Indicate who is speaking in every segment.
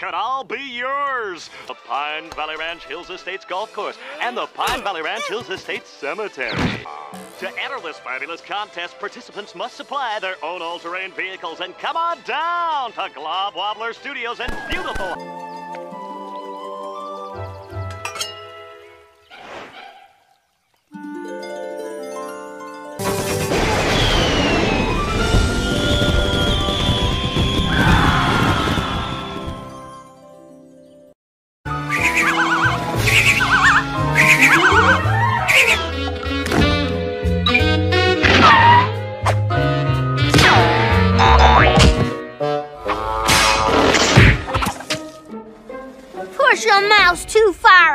Speaker 1: can all be yours. The Pine Valley Ranch Hills Estates Golf Course and the Pine Valley Ranch Hills Estates Cemetery. To enter this fabulous contest, participants must supply their own all-terrain vehicles and come on down to Glob Wobbler Studios in beautiful...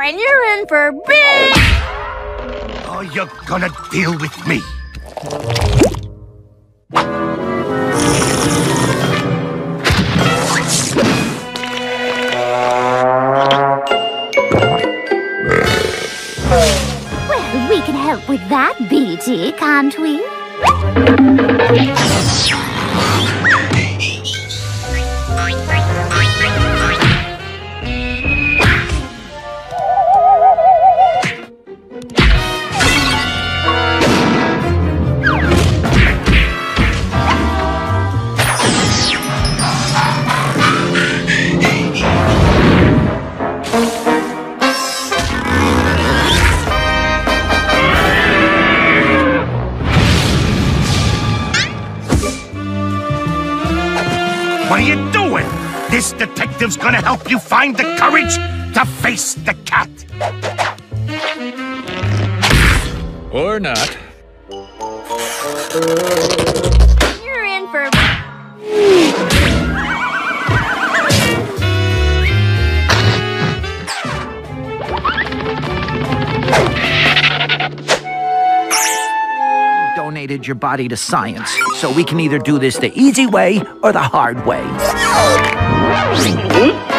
Speaker 2: and you're in for big...
Speaker 3: Oh, you're gonna deal with me.
Speaker 2: Well, we can help with that, BT, can't we?
Speaker 3: Detective's gonna help you find the courage to face the cat.
Speaker 4: Or not.
Speaker 2: You're in for...
Speaker 5: donated your body to science, so we can either do this the easy way or the hard way.
Speaker 6: Tom,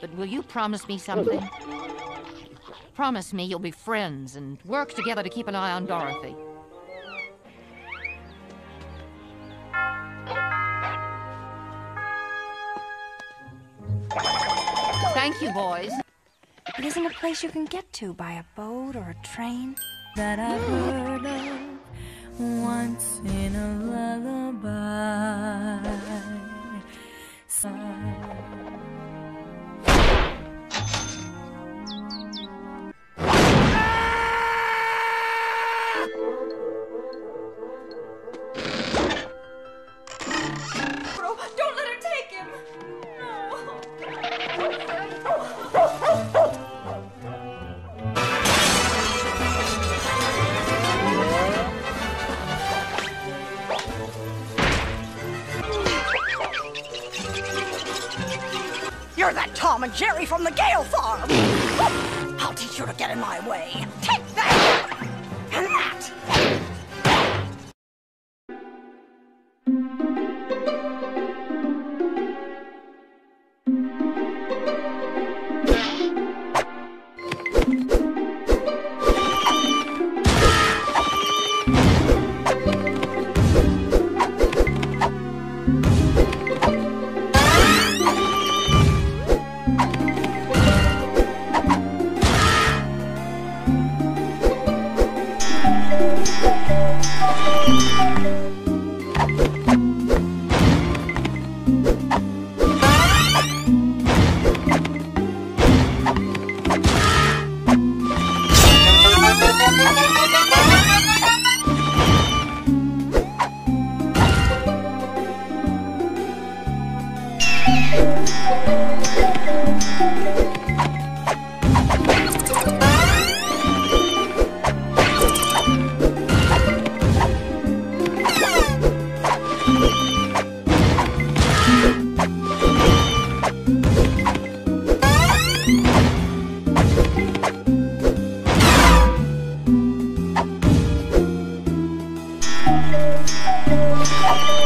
Speaker 7: But will you promise me something? Promise me you'll be friends and work together to keep an eye on Dorothy. Thank you, boys.
Speaker 6: It isn't a place you can get to by a boat or a train. That I've heard of once in a lullaby.
Speaker 8: Jerry from the Gale Farm! I'll teach you to get in my way. Take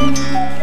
Speaker 8: Música